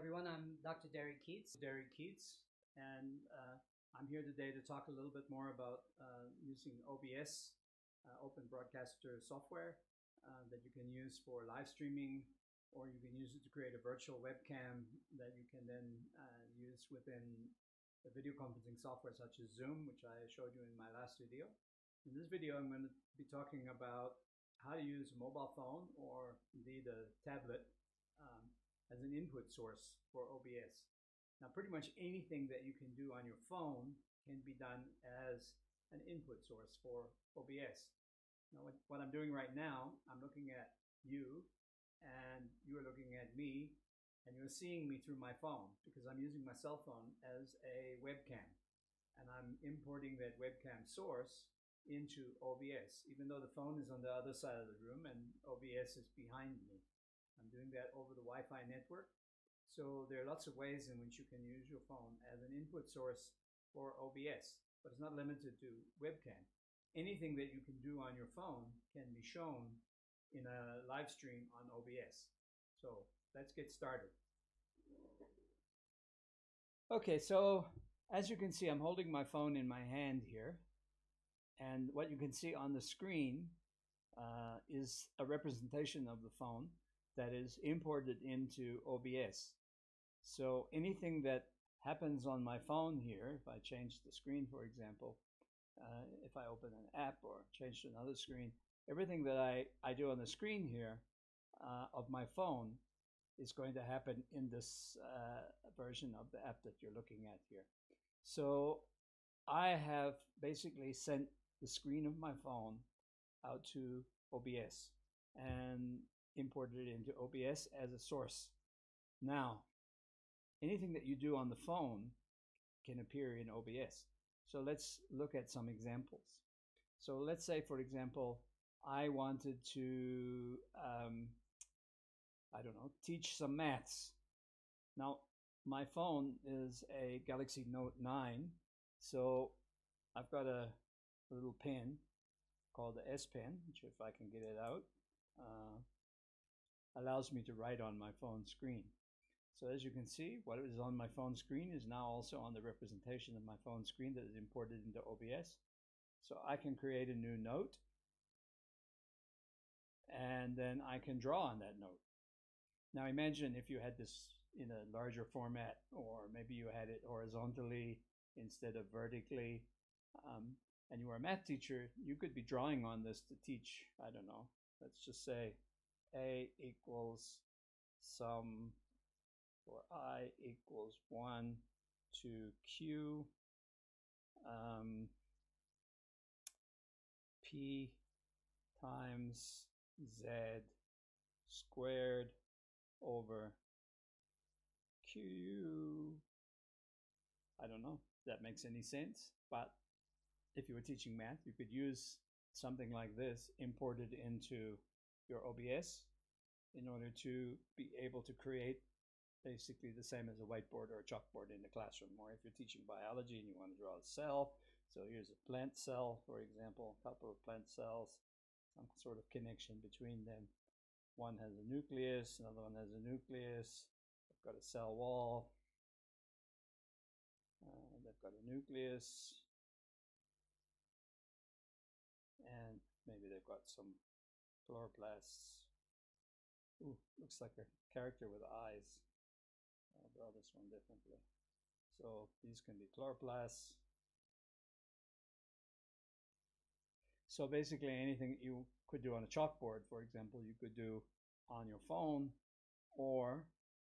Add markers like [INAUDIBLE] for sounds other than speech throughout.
everyone. I'm Dr. Derek Keats. Derek Keats, and uh, I'm here today to talk a little bit more about uh, using OBS, uh, Open Broadcaster software, uh, that you can use for live streaming, or you can use it to create a virtual webcam that you can then uh, use within the video conferencing software such as Zoom, which I showed you in my last video. In this video, I'm going to be talking about how to use a mobile phone or indeed a tablet um, as an input source for OBS. Now, pretty much anything that you can do on your phone can be done as an input source for OBS. Now, what, what I'm doing right now, I'm looking at you, and you are looking at me, and you're seeing me through my phone because I'm using my cell phone as a webcam. And I'm importing that webcam source into OBS, even though the phone is on the other side of the room and OBS is behind me. I'm doing that over the Wi-Fi network. So there are lots of ways in which you can use your phone as an input source for OBS, but it's not limited to webcam. Anything that you can do on your phone can be shown in a live stream on OBS. So let's get started. Okay, so as you can see, I'm holding my phone in my hand here. And what you can see on the screen uh, is a representation of the phone that is imported into OBS. So anything that happens on my phone here, if I change the screen, for example, uh, if I open an app or change to another screen, everything that I, I do on the screen here uh, of my phone is going to happen in this uh, version of the app that you're looking at here. So I have basically sent the screen of my phone out to OBS and imported it into OBS as a source. Now, anything that you do on the phone can appear in OBS. So let's look at some examples. So let's say, for example, I wanted to, um, I don't know, teach some maths. Now, my phone is a Galaxy Note 9, so I've got a, a little pen called the S Pen, which if I can get it out, uh, allows me to write on my phone screen. So as you can see, what is on my phone screen is now also on the representation of my phone screen that is imported into OBS. So I can create a new note and then I can draw on that note. Now imagine if you had this in a larger format or maybe you had it horizontally instead of vertically um, and you were a math teacher, you could be drawing on this to teach, I don't know, let's just say a equals sum for i equals 1 to q. Um, p times z squared over q. I don't know if that makes any sense but if you were teaching math you could use something like this imported into your OBS in order to be able to create basically the same as a whiteboard or a chalkboard in the classroom. Or if you're teaching biology and you want to draw a cell, so here's a plant cell, for example, a couple of plant cells, some sort of connection between them. One has a nucleus, another one has a nucleus. They've got a cell wall. Uh, they've got a nucleus. And maybe they've got some chloroplasts. Ooh, looks like a character with eyes. I'll draw this one differently. So these can be chloroplasts. So basically anything you could do on a chalkboard, for example, you could do on your phone, or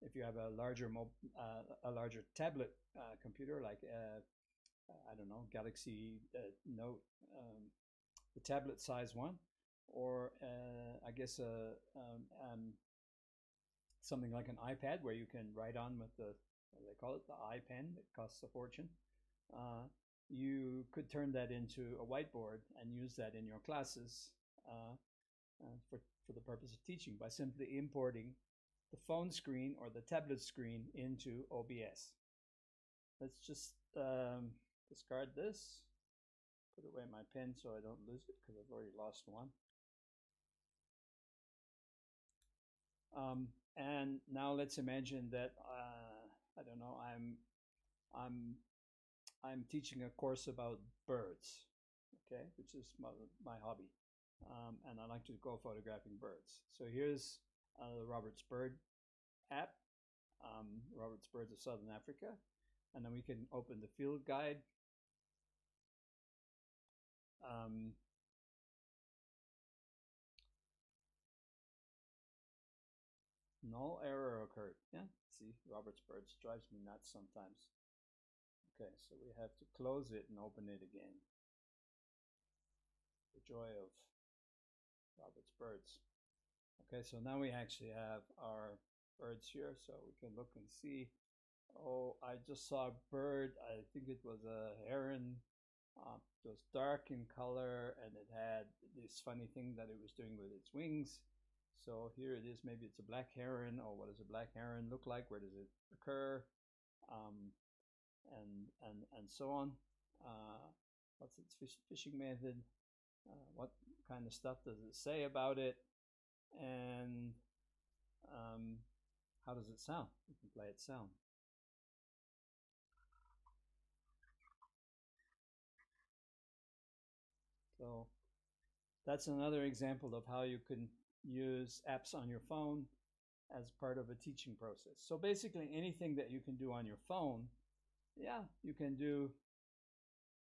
if you have a larger uh, a larger tablet uh, computer like uh, I don't know Galaxy uh, Note, um, the tablet size one, or uh, I guess a uh, um, um, something like an iPad where you can write on with the what do they call it the iPen that costs a fortune. Uh, you could turn that into a whiteboard and use that in your classes uh, uh, for for the purpose of teaching by simply importing the phone screen or the tablet screen into OBS. Let's just um, discard this, put away my pen so I don't lose it because I've already lost one. Um, and now let's imagine that uh, I don't know I'm I'm I'm teaching a course about birds, okay, which is my, my hobby, um, and I like to go photographing birds. So here's uh, the Roberts Bird app, um, Roberts Birds of Southern Africa, and then we can open the field guide. Um, no error occurred. Yeah, see, Roberts Birds drives me nuts sometimes. Okay, so we have to close it and open it again. The joy of Roberts Birds. Okay, so now we actually have our birds here, so we can look and see. Oh, I just saw a bird. I think it was a heron. Uh, it was dark in color and it had this funny thing that it was doing with its wings. So here it is. Maybe it's a black heron, or what does a black heron look like? Where does it occur? Um, and and and so on. Uh, what's its fish, fishing method? Uh, what kind of stuff does it say about it? And um, how does it sound? We can play it sound. So that's another example of how you can use apps on your phone as part of a teaching process. So basically anything that you can do on your phone, yeah, you can do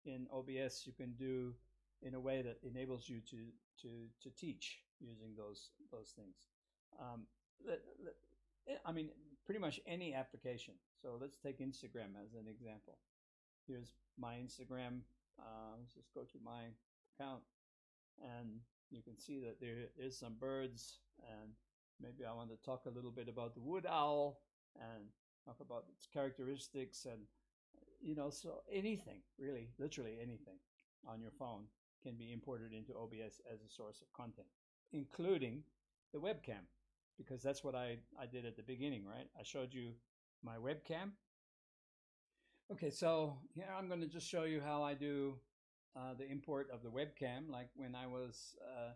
in OBS, you can do in a way that enables you to to to teach using those those things. Um, I mean, pretty much any application. So let's take Instagram as an example. Here's my Instagram. Uh, let's just go to my account, and you can see that there is some birds, and maybe I want to talk a little bit about the wood owl and talk about its characteristics and uh, you know, so anything really, literally anything on your phone can be imported into OBS as a source of content, including the webcam, because that's what I, I did at the beginning, right? I showed you my webcam. Okay, so here I'm going to just show you how I do uh, the import of the webcam, like when I was uh,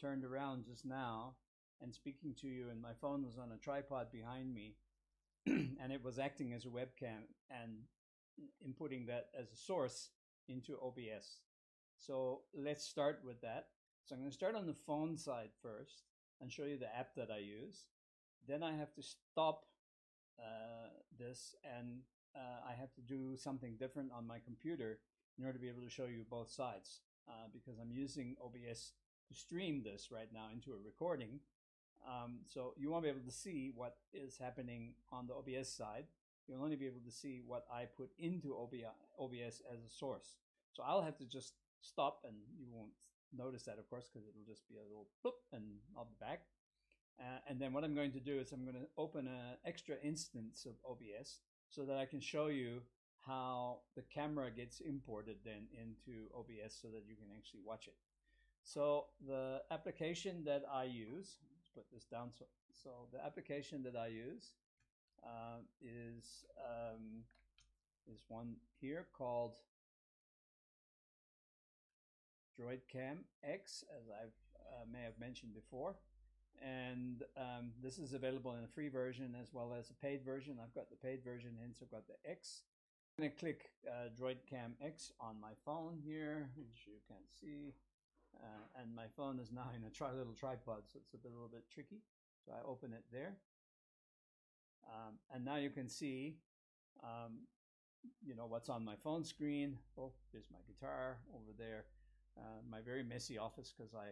turned around just now and speaking to you and my phone was on a tripod behind me [CLEARS THROAT] and it was acting as a webcam and inputting that as a source into OBS. So let's start with that. So I'm going to start on the phone side first and show you the app that I use. Then I have to stop uh, this and uh, I have to do something different on my computer in order to be able to show you both sides uh, because I'm using OBS to stream this right now into a recording. Um, so you won't be able to see what is happening on the OBS side. You'll only be able to see what I put into OBS as a source. So I'll have to just stop and you won't notice that of course because it'll just be a little boop and I'll be back. Uh, and then what I'm going to do is I'm going to open an extra instance of OBS so that I can show you how the camera gets imported then into OBS so that you can actually watch it. So the application that I use, let's put this down. So, so the application that I use uh, is um, is one here called DroidCam X, as I uh, may have mentioned before. And um, this is available in a free version as well as a paid version. I've got the paid version, hence I've got the X. I'm going to click uh, DroidCam X on my phone here, which you can see. Uh, and my phone is now in a tri little tripod, so it's a, bit, a little bit tricky. So I open it there. Um, and now you can see, um, you know, what's on my phone screen. Oh, there's my guitar over there. Uh, my very messy office because I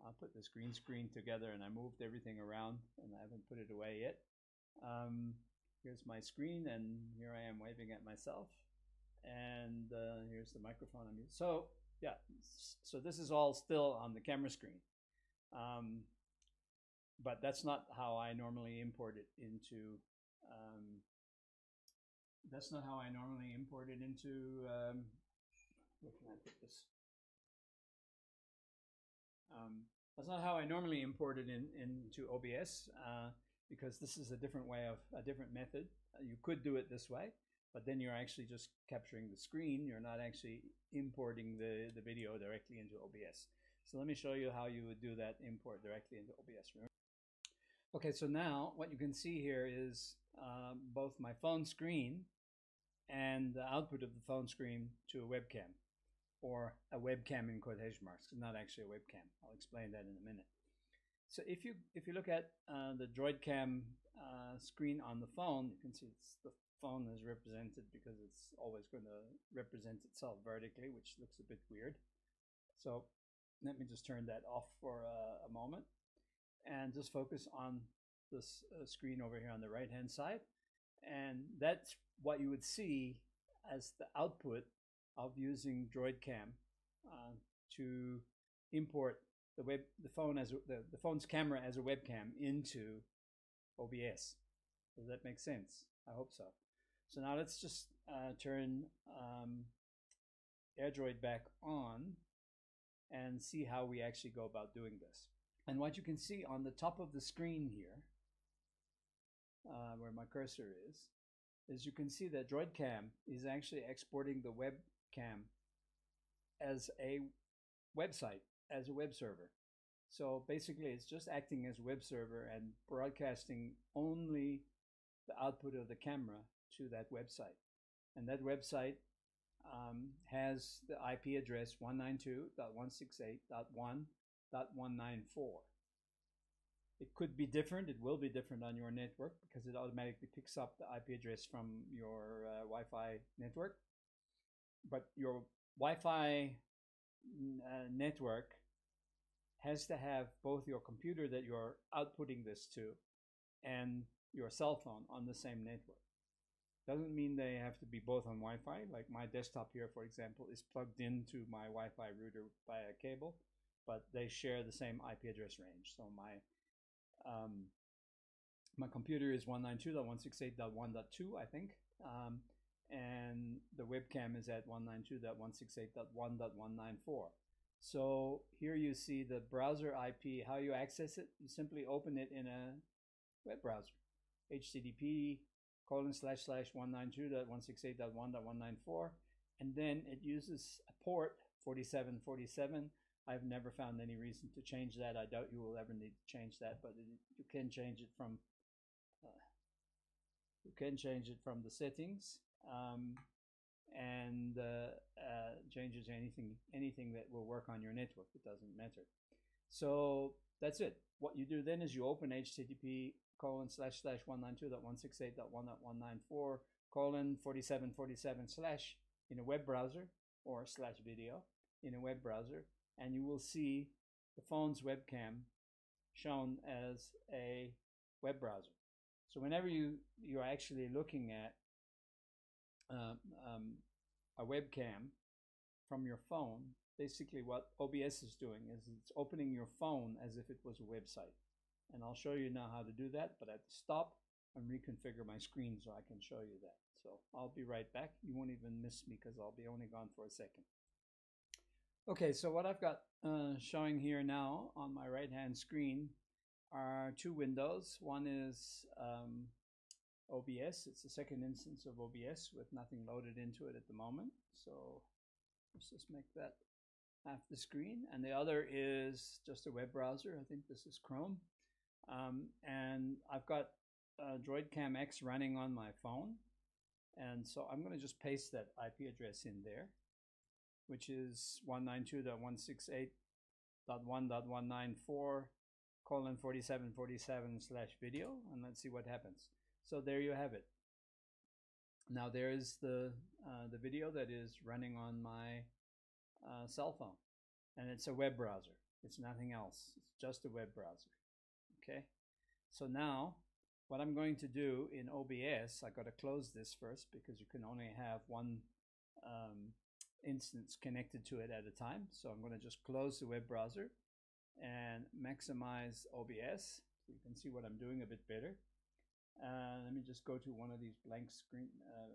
uh, put this green screen together and I moved everything around and I haven't put it away yet. Um, here's my screen and here I am waving at myself. And uh, here's the microphone I'm using. So yeah, so this is all still on the camera screen. Um, but that's not how I normally import it into um, that's not how I normally import it into um, where can I put this um, that's not how I normally import it in, into OBS uh, because this is a different way of a different method. Uh, you could do it this way, but then you're actually just capturing the screen. You're not actually importing the, the video directly into OBS. So let me show you how you would do that import directly into OBS. Okay, so now what you can see here is uh, both my phone screen and the output of the phone screen to a webcam, or a webcam in quotation marks, not actually a webcam. I'll explain that in a minute. So if you if you look at uh, the DroidCam uh, screen on the phone, you can see it's the phone is represented because it's always going to represent itself vertically, which looks a bit weird. So let me just turn that off for a, a moment and just focus on this uh, screen over here on the right hand side. And that's what you would see as the output of using DroidCam uh, to import the web the phone as a, the, the phone's camera as a webcam into OBS. Does that make sense? I hope so. So now let's just uh, turn um, AirDroid back on and see how we actually go about doing this. And what you can see on the top of the screen here, uh, where my cursor is, is you can see that DroidCam is actually exporting the webcam as a website, as a web server. So basically it's just acting as a web server and broadcasting only the output of the camera to that website. And that website um, has the IP address 192.168.1.194. It could be different. It will be different on your network because it automatically picks up the IP address from your uh, Wi-Fi network. But your Wi-Fi uh, network has to have both your computer that you're outputting this to and your cell phone on the same network. Doesn't mean they have to be both on Wi-Fi. Like my desktop here, for example, is plugged into my Wi-Fi router via a cable, but they share the same IP address range. So my um, my computer is 192.168.1.2, I think, um, and the webcam is at 192.168.1.194. So here you see the browser IP, how you access it. You simply open it in a web browser, HTTP colon slash slash 192.168.1.194 and then it uses a port 4747 I've never found any reason to change that. I doubt you will ever need to change that but it, you can change it from uh, you can change it from the settings. Um, and uh, uh, changes anything anything that will work on your network. It doesn't matter. So that's it. What you do then is you open HTTP colon slash slash 192.168.1.194 colon 4747 slash in a web browser or slash video in a web browser and you will see the phone's webcam shown as a web browser. So whenever you, you're actually looking at um, um, a webcam from your phone, basically what OBS is doing is it's opening your phone as if it was a website. And I'll show you now how to do that, but I have to stop and reconfigure my screen so I can show you that. So I'll be right back. You won't even miss me because I'll be only gone for a second. Okay, so what I've got uh, showing here now on my right hand screen are two windows. One is um, OBS. It's the second instance of OBS with nothing loaded into it at the moment. So let's just make that half the screen. And the other is just a web browser. I think this is Chrome. Um, and I've got uh, X running on my phone. And so I'm going to just paste that IP address in there, which is 192.168.1.194 colon 4747 slash video. And let's see what happens. So there you have it. Now there is the, uh, the video that is running on my uh, cell phone. And it's a web browser. It's nothing else. It's just a web browser okay so now what I'm going to do in OBS I got to close this first because you can only have one um, instance connected to it at a time so I'm going to just close the web browser and maximize OBS so you can see what I'm doing a bit better uh, let me just go to one of these blank screen uh,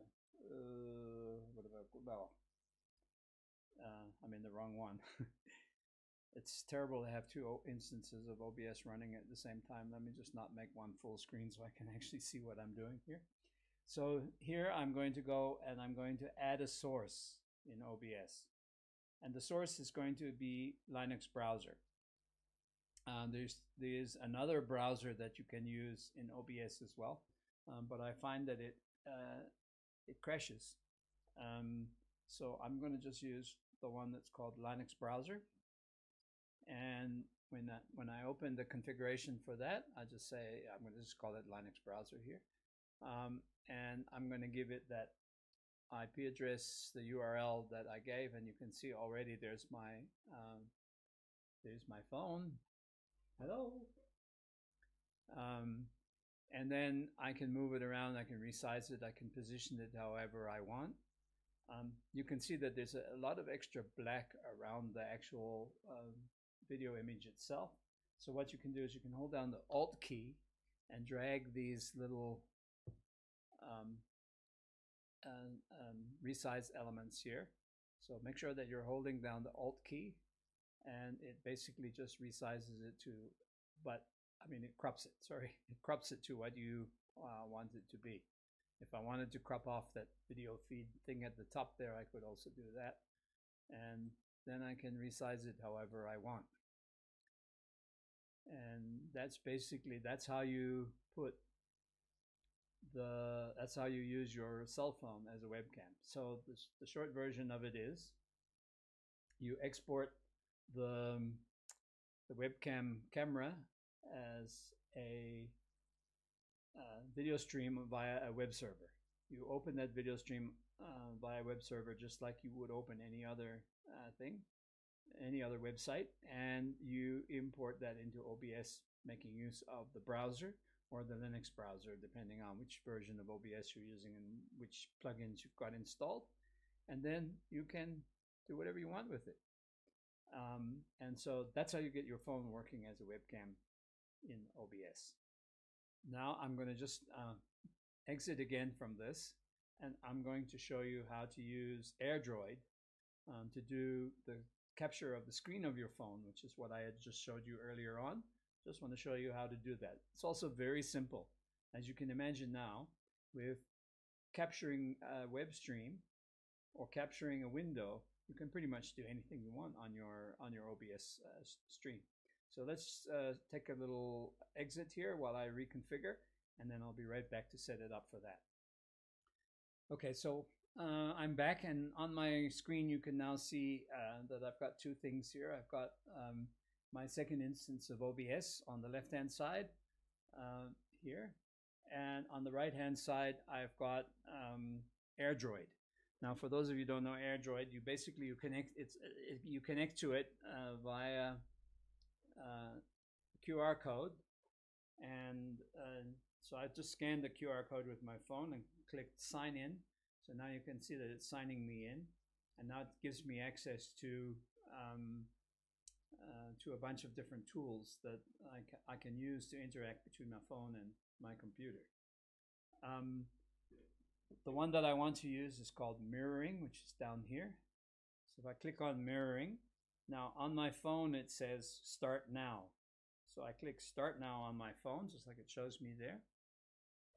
uh, what about well uh, I'm in the wrong one [LAUGHS] it's terrible to have two instances of OBS running at the same time. Let me just not make one full screen so I can actually see what I'm doing here. So here I'm going to go and I'm going to add a source in OBS. And the source is going to be Linux browser. Uh, there's there's another browser that you can use in OBS as well, um, but I find that it uh, it crashes. Um, so I'm going to just use the one that's called Linux browser. And when I, when I open the configuration for that, I just say I'm going to just call it Linux browser here, um, and I'm going to give it that IP address, the URL that I gave, and you can see already there's my um, there's my phone. Hello. Um, and then I can move it around. I can resize it. I can position it however I want. Um, you can see that there's a, lot of extra black around the actual um, video image itself. So what you can do is you can hold down the Alt key and drag these little um, um, resize elements here. So make sure that you're holding down the Alt key and it basically just resizes it to, but I mean, it crops it, [LAUGHS] sorry, it crops it to what you uh, want it to be. If I wanted to crop off that video feed thing at the top there, I could also do that. And then I can resize it however I want. And that's basically, that's how you put the that's how you use your cell phone as a webcam. So the, the short version of it is you export the um, the webcam camera as a uh, video stream via a web server. You open that video stream uh, via a web server just like you would open any other uh, thing, any other website, and you import that into OBS, making use of the browser or the Linux browser, depending on which version of OBS you're using and which plugins you've got installed. And then you can do whatever you want with it. Um, and so that's how you get your phone working as a webcam in OBS. Now I'm going to just uh, exit again from this and I'm going to show you how to use AirDroid um, to do the capture of the screen of your phone, which is what I had just showed you earlier on. Just want to show you how to do that. It's also very simple. As you can imagine now, with capturing a web stream or capturing a window, you can pretty much do anything you want on your on your OBS uh, stream. So let's uh, take a little exit here while I reconfigure, and then I'll be right back to set it up for that. Okay, so uh, I'm back, and on my screen you can now see uh, that I've got two things here. I've got um, my second instance of OBS on the left-hand side uh, here. And on the right-hand side, I've got um, AirDroid. Now, for those of you who don't know AirDroid, you basically you connect it's it, you connect to it uh, via uh, QR code, and uh, so I just scanned the QR code with my phone and clicked sign in. So now you can see that it's signing me in, and now it gives me access to um, uh, to a bunch of different tools that I, ca I can use to interact between my phone and my computer. Um, the one that I want to use is called mirroring, which is down here. So if I click on mirroring, now on my phone it says start now. So I click start now on my phone, just like it shows me there.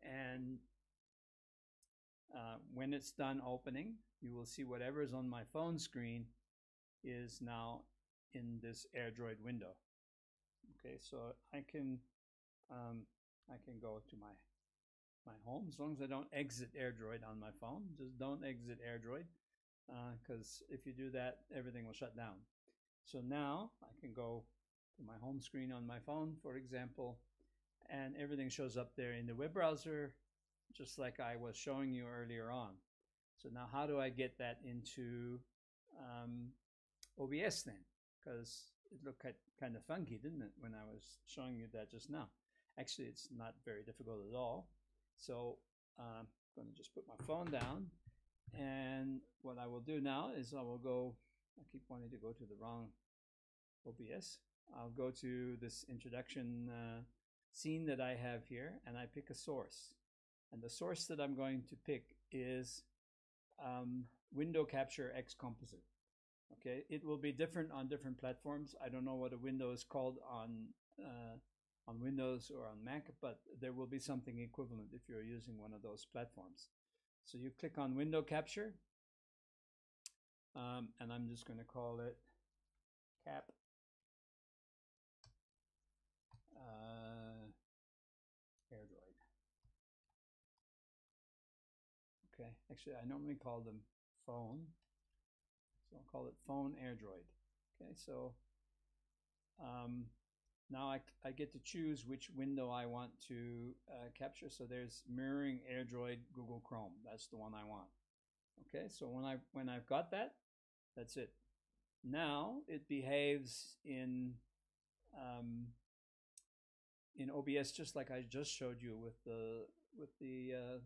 And uh, when it's done opening, you will see whatever is on my phone screen is now in this AirDroid window. Okay, so I can um, I can go to my my home as long as I don't exit AirDroid on my phone. Just don't exit AirDroid because uh, if you do that, everything will shut down. So now I can go to my home screen on my phone, for example, and everything shows up there in the web browser, just like I was showing you earlier on. So now how do I get that into um, OBS then? because it looked kind of funky, didn't it, when I was showing you that just now. Actually, it's not very difficult at all. So I'm going to just put my phone down. And what I will do now is I will go, I keep wanting to go to the wrong OBS. I'll go to this introduction uh, scene that I have here and I pick a source. And the source that I'm going to pick is um, Window Capture X Composite. Okay, it will be different on different platforms. I don't know what a window is called on uh, on Windows or on Mac, but there will be something equivalent if you're using one of those platforms. So you click on window capture, um, and I'm just going to call it cap uh, AirDroid. Okay, actually I normally call them phone, so I'll call it phone AirDroid. Okay, so um, now I, I get to choose which window I want to uh, capture. So there's mirroring AirDroid Google Chrome. That's the one I want. Okay, so when I when I've got that, that's it. Now it behaves in um, in OBS just like I just showed you with the with the uh,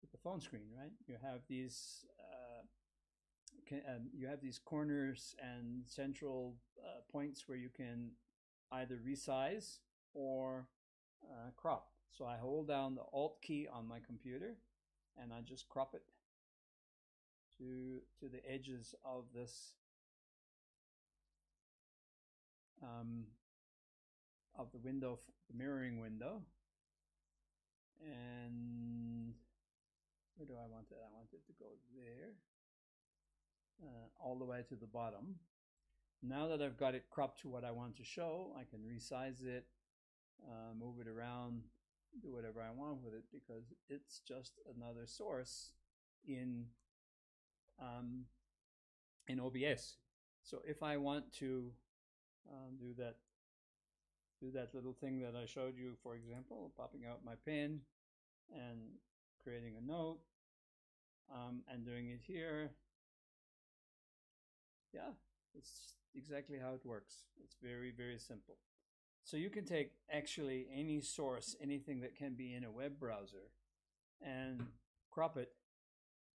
with the phone screen, right? You have these uh, can, um, you have these corners and central uh, points where you can either resize or uh, crop. So I hold down the Alt key on my computer and I just crop it to, to the edges of this um, of the window, the mirroring window. And where do I want it? I want it to go there, uh, all the way to the bottom. Now that I've got it cropped to what I want to show, I can resize it, uh, move it around, do whatever I want with it because it's just another source in um, in OBS. So if I want to um, do that do that little thing that I showed you, for example, popping out my pen and creating a note um, and doing it here. Yeah, it's exactly how it works. It's very, very simple. So you can take actually any source, anything that can be in a web browser, and crop it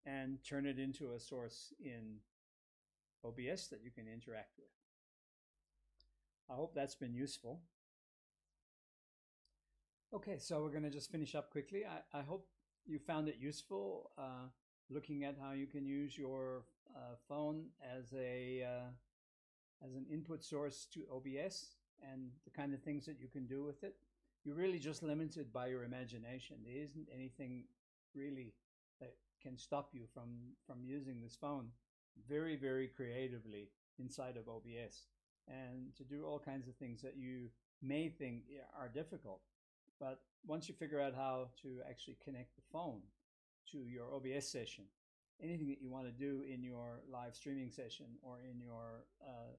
and turn it into a source in OBS that you can interact with. I hope that's been useful. Okay, so we're going to just finish up quickly. I, I hope you found it useful uh, looking at how you can use your uh, phone as a uh, as an input source to OBS and the kind of things that you can do with it. You're really just limited by your imagination. There isn't anything really that can stop you from from using this phone very very creatively inside of OBS and to do all kinds of things that you may think are difficult but once you figure out how to actually connect the phone to your OBS session, anything that you want to do in your live streaming session or in your, uh,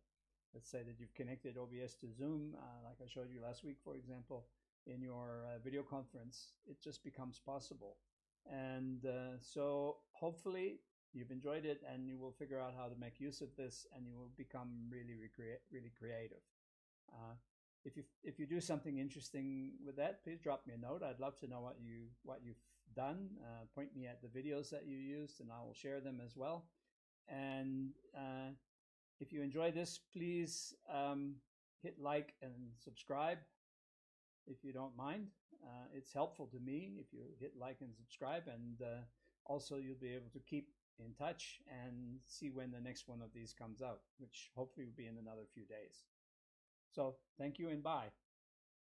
let's say that you've connected OBS to Zoom, uh, like I showed you last week, for example, in your uh, video conference, it just becomes possible. And uh, so hopefully you've enjoyed it and you will figure out how to make use of this and you will become really, really creative. Uh, if you if you do something interesting with that, please drop me a note. I'd love to know what you what you've done. Uh, point me at the videos that you used, and I will share them as well. And uh, if you enjoy this, please um, hit like and subscribe if you don't mind. Uh, it's helpful to me if you hit like and subscribe, and uh, also you'll be able to keep in touch and see when the next one of these comes out, which hopefully will be in another few days. So thank you and bye.